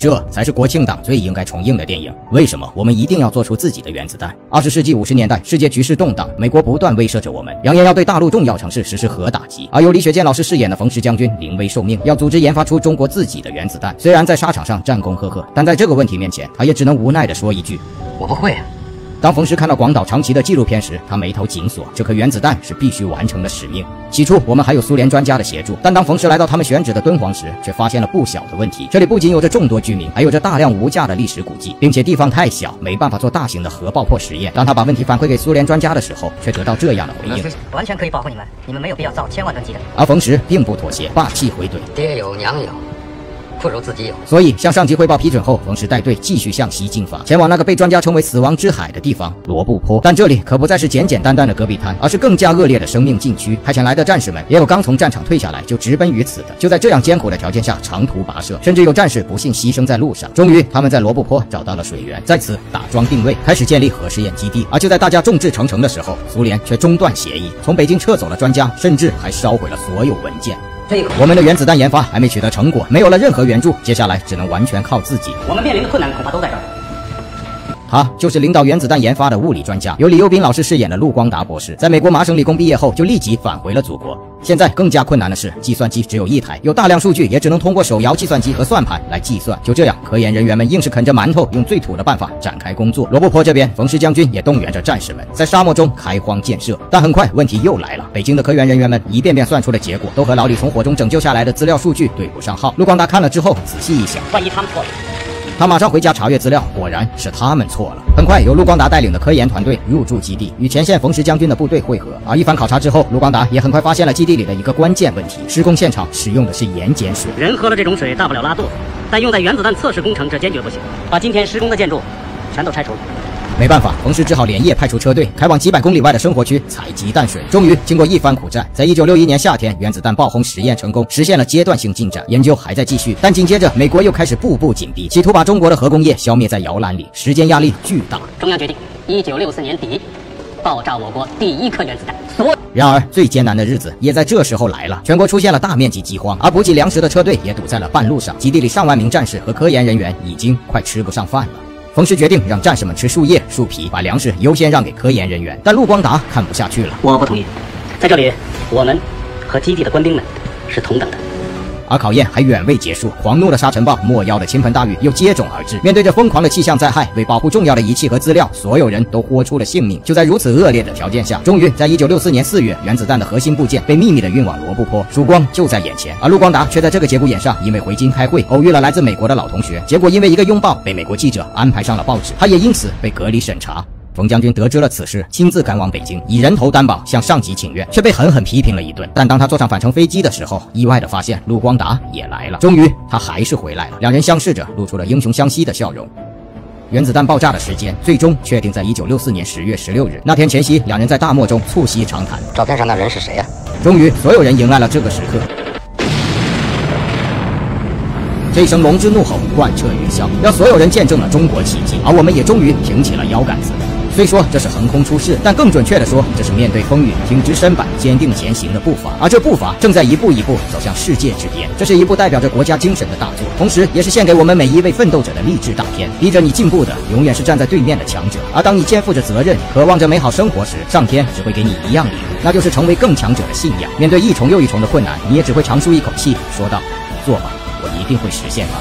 这才是国庆档最应该重映的电影。为什么我们一定要做出自己的原子弹？二十世纪五十年代，世界局势动荡，美国不断威慑着我们，扬言要对大陆重要城市实施核打击。而由李雪健老师饰演的冯石将军临危受命，要组织研发出中国自己的原子弹。虽然在沙场上战功赫赫，但在这个问题面前，他也只能无奈地说一句：“我不会。”当冯石看到广岛、长崎的纪录片时，他眉头紧锁。这颗原子弹是必须完成的使命。起初，我们还有苏联专家的协助，但当冯石来到他们选址的敦煌时，却发现了不小的问题。这里不仅有着众多居民，还有着大量无价的历史古迹，并且地方太小，没办法做大型的核爆破实验。当他把问题反馈给苏联专家的时候，却得到这样的回应：完全可以保护你们，你们没有必要造千万吨级的。而冯石并不妥协，霸气回怼：爹有娘有。不如自己有。所以向上级汇报批准后，冯石带队继续向西进发，前往那个被专家称为“死亡之海”的地方——罗布泊。但这里可不再是简简单单的戈壁滩，而是更加恶劣的生命禁区。派遣来的战士们也有刚从战场退下来就直奔于此的。就在这样艰苦的条件下长途跋涉，甚至有战士不幸牺牲在路上。终于，他们在罗布泊找到了水源，在此打桩定位，开始建立核试验基地。而就在大家众志成城的时候，苏联却中断协议，从北京撤走了专家，甚至还烧毁了所有文件。我们的原子弹研发还没取得成果，没有了任何援助，接下来只能完全靠自己。我们面临的困难恐怕都在这儿。他就是领导原子弹研发的物理专家，由李幼斌老师饰演的陆光达博士。在美国麻省理工毕业后，就立即返回了祖国。现在更加困难的是，计算机只有一台，有大量数据也只能通过手摇计算机和算盘来计算。就这样，科研人员们硬是啃着馒头，用最土的办法展开工作。罗布泊这边，冯氏将军也动员着战士们在沙漠中开荒建设。但很快，问题又来了。北京的科研人员们一遍遍算出的结果，都和老李从火中拯救下来的资料数据对不上号。陆光达看了之后，仔细一想，万一他们错了。他马上回家查阅资料，果然是他们错了。很快，由陆光达带领的科研团队入驻基地，与前线冯石将军的部队会合。而一番考察之后，陆光达也很快发现了基地里的一个关键问题：施工现场使用的是盐碱水。人喝了这种水，大不了拉肚子，但用在原子弹测试工程，这坚决不行。把今天施工的建筑全都拆除。没办法，冯石只好连夜派出车队，开往几百公里外的生活区采集淡水。终于，经过一番苦战，在一九六一年夏天，原子弹爆轰实验成功，实现了阶段性进展。研究还在继续，但紧接着，美国又开始步步紧逼，企图把中国的核工业消灭在摇篮里。时间压力巨大，中央决定，一九六四年底爆炸我国第一颗原子弹。所然而，最艰难的日子也在这时候来了，全国出现了大面积饥荒，而补给粮食的车队也堵在了半路上。基地里上万名战士和科研人员已经快吃不上饭了。冯石决定让战士们吃树叶、树皮，把粮食优先让给科研人员。但陆光达看不下去了，我不同意。在这里，我们和基地的官兵们是同等的。而考验还远未结束，狂怒的沙尘暴、莫妖的倾盆大雨又接踵而至。面对着疯狂的气象灾害，为保护重要的仪器和资料，所有人都豁出了性命。就在如此恶劣的条件下，终于在一九六四年四月，原子弹的核心部件被秘密的运往罗布泊，曙光就在眼前。而陆光达却在这个节骨眼上，因为回京开会，偶遇了来自美国的老同学，结果因为一个拥抱，被美国记者安排上了报纸，他也因此被隔离审查。冯将军得知了此事，亲自赶往北京，以人头担保向上级请愿，却被狠狠批评了一顿。但当他坐上返程飞机的时候，意外的发现陆光达也来了。终于，他还是回来了。两人相视着，露出了英雄相惜的笑容。原子弹爆炸的时间最终确定在一九六四年十月十六日。那天前夕，两人在大漠中促膝长谈。照片上那人是谁呀？终于，所有人迎来了这个时刻。这一声龙之怒吼贯彻云霄，让所有人见证了中国奇迹，而我们也终于挺起了腰杆子。虽说这是横空出世，但更准确的说，这是面对风雨挺直身板、坚定前行的步伐。而这步伐正在一步一步走向世界之巅。这是一部代表着国家精神的大作，同时也是献给我们每一位奋斗者的励志大片。逼着你进步的，永远是站在对面的强者。而当你肩负着责任，渴望着美好生活时，上天只会给你一样礼物，那就是成为更强者的信仰。面对一重又一重的困难，你也只会长舒一口气，说道：“做吧，我一定会实现的。”